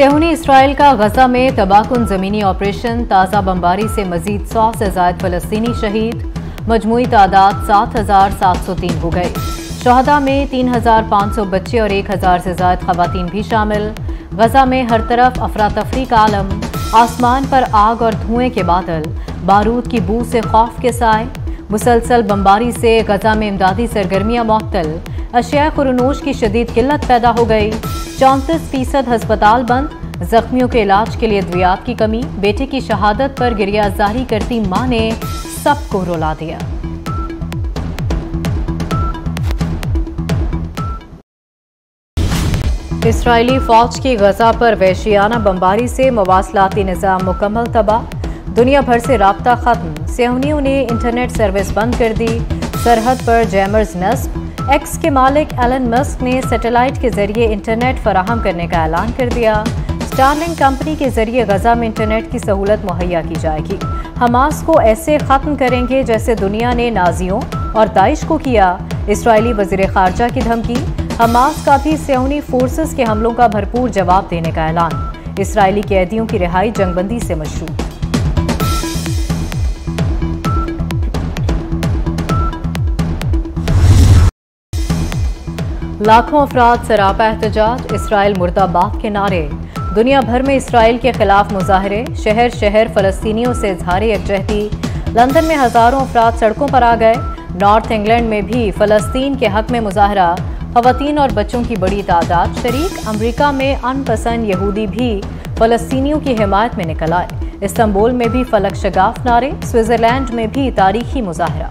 सेहूनी Israel का गजा में तबाहकुन जमीनी ऑपरेशन, ताज़ा बमबारी से मजीद सौ से जायद फलस्तीनी शहीद मजमू तादाद सात हज़ार सात सौ तीन हो गई शहदा में तीन हज़ार पाँच सौ बच्चे और एक हज़ार से जायद खवतान भी शामिल। गजा में हर तरफ़ अफरा तफरी का आलम। आसमान पर आग और धुएँ के बादल। बारूद की बू से खौफ के साय। मुसलसल बमबारी से गजा में इमदादी सरगर्मियाँ मअतल अशिया खुरनोश की शदीद किल्लत पैदा हो गई। चौंतीस फ़ीसद हस्पताल बंद। जख्मियों के इलाज के लिए अद्वियात की कमी, बेटे की शहादत पर गिरिया जारी करती माँ ने सबको रुला दिया। इसराइली फौज की गजा पर वैशियाना बमबारी से मवासलाती निज़ाम मुकम्मल तबाह। दुनिया भर से रबता खत्म। सेहनियों ने इंटरनेट सर्विस बंद कर दी। सरहद पर जैमर्स नस्ब। एक्स के मालिक एलन मस्क ने सैटेलाइट के ज़रिए इंटरनेट फराहम करने का ऐलान कर दिया। स्टारलिंग कंपनी के ज़रिए गजा में इंटरनेट की सहूलत मुहैया की जाएगी। हमास को ऐसे ख़त्म करेंगे जैसे दुनिया ने नाजियों और दाइश को किया। इसराइली वज़ीर खारजा की धमकी। हमास का भी सेऊनी फोर्सेस के हमलों का भरपूर जवाब देने का ऐलान। इसराइली कैदियों की रिहाई जंगबंदी से मशरूत लाखों अफराद सरापा एहतजाज। इसराइल मुर्दाबाद के नारे। दुनिया भर में इसराइल के खिलाफ मुजाहरे शहर शहर फलस्तीनियों से इजहार यकजहती लंदन में हज़ारों अफराद सड़कों पर आ गए। नॉर्थ इंग्लैंड में भी फलस्तीन के हक में मुजाहरा। खवतिन और बच्चों की बड़ी तादाद। शरीक अमरीका में अनपसंद यहूदी भी फलस्तीनियों की हिमायत में निकल आए। इस्तंबुल में भी फलक शगाफ नारे। स्विट्जरलैंड में भी तारीखी मुजाहरा।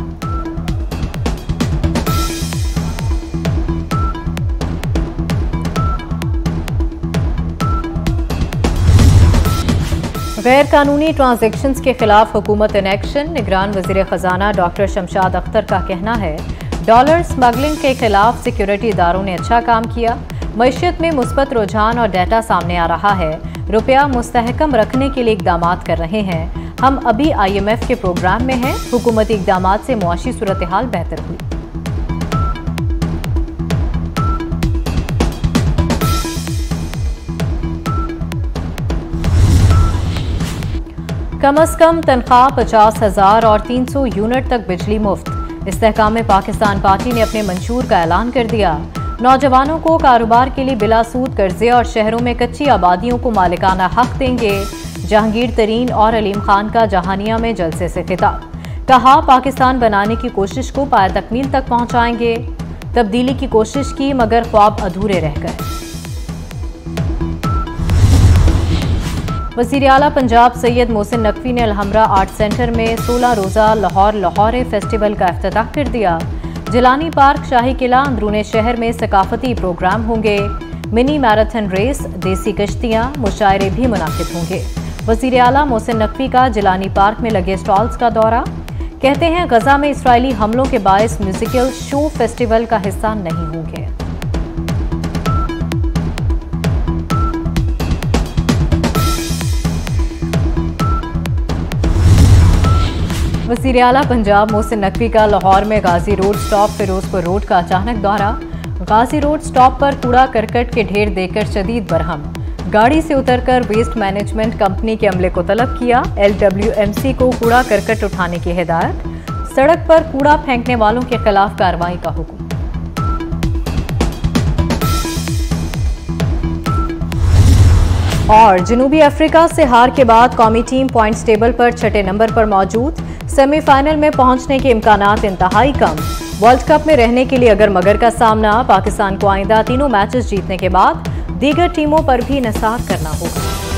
गैर कानूनी ट्रांजेक्शन के खिलाफ हुकूमत इन एक्शन। निगरान वज़ीर खजाना डॉक्टर शमशाद अख्तर का कहना है, डॉलर स्मगलिंग के खिलाफ सिक्योरिटी इदारों ने अच्छा काम किया। मीशत में मुस्बत रुझान और डाटा सामने आ रहा है। रुपया मुस्तहकम रखने के लिए इकदाम कर रहे हैं। हम अभी आई एम एफ़ के प्रोग्राम में हैं। हुकूमती इकदाम से मुआशी सूरत हाल बेहतर हुई। कम अज कम तनख्वाह पचास हज़ार और तीन सौ यूनिट तक बिजली मुफ़्त। इस्तेकाम में पाकिस्तान पार्टी ने अपने मंशूर का ऐलान कर दिया। नौजवानों को कारोबार के लिए बिलासूद कर्जे और शहरों में कच्ची आबादियों को मालिकाना हक देंगे। जहांगीर तरीन और अलीम खान का जहानिया में जलसे से खिताब। कहा, पाकिस्तान बनाने की कोशिश को पाया तकमील तक पहुंचाएँगे। तब्दीली की कोशिश की, मगर ख्वाब अधूरे रह गए। वज़ीर अला पंजाब सैयद मोहसिन नकवी ने अलहमरा आर्ट सेंटर में 16 रोज़ा लाहौर लाहौर फेस्टिवल का अफ्ताह कर दिया। जिलानी पार्क शाही किला अंदरून शहर में सकाफती प्रोग्राम होंगे। मिनी मैराथन रेस, देसी कश्तियाँ, मुशायरे भी मुनद होंगे। वज़ीर अला मोहसिन नकवी का जिलानी पार्क में लगे स्टॉल्स का दौरा। कहते हैं, गजा में इसराइली हमलों के बायस म्यूजिकल शो फेस्टिवल का हिस्सा नहीं होंगे। वज़ीर अला पंजाब मोहसिन नकवी का लाहौर में Ghazi road stop, Ferozepur road का अचानक दौरा। गाजी रोड स्टॉप पर कूड़ा करकट के ढेर देकर शदीद बरहम। गाड़ी से उतरकर वेस्ट मैनेजमेंट कंपनी के अमले को तलब किया। एलडब्ल्यूएमसी को कूड़ा करकट उठाने की हिदायत। सड़क पर कूड़ा फेंकने वालों के खिलाफ कार्रवाई का हुक्म। और जनूबी अफ्रीका से हार के बाद कौमी टीम पॉइंट्स टेबल पर छठे नंबर पर मौजूद। सेमीफाइनल में पहुँचने के इम्कान इंतहाई कम। वर्ल्ड कप में रहने के लिए अगर मगर का सामना, पाकिस्तान को आइंदा तीनों मैचेस जीतने के बाद दीगर टीमों पर भी नसार करना होगा।